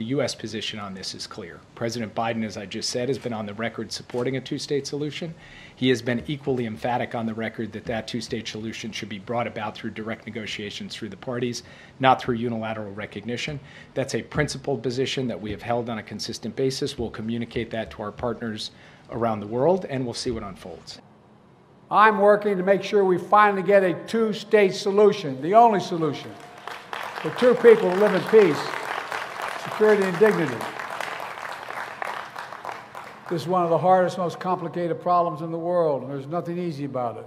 The U.S. position on this is clear. President Biden, as I just said, has been on the record supporting a two state solution. He has been equally emphatic on the record that that two state solution should be brought about through direct negotiations through the parties, not through unilateral recognition. That's a principled position that we have held on a consistent basis. We'll communicate that to our partners around the world, and we'll see what unfolds. I'm working to make sure we finally get a two state solution, the only solution, for two people to live in peace security, and dignity. This is one of the hardest, most complicated problems in the world, and there's nothing easy about it.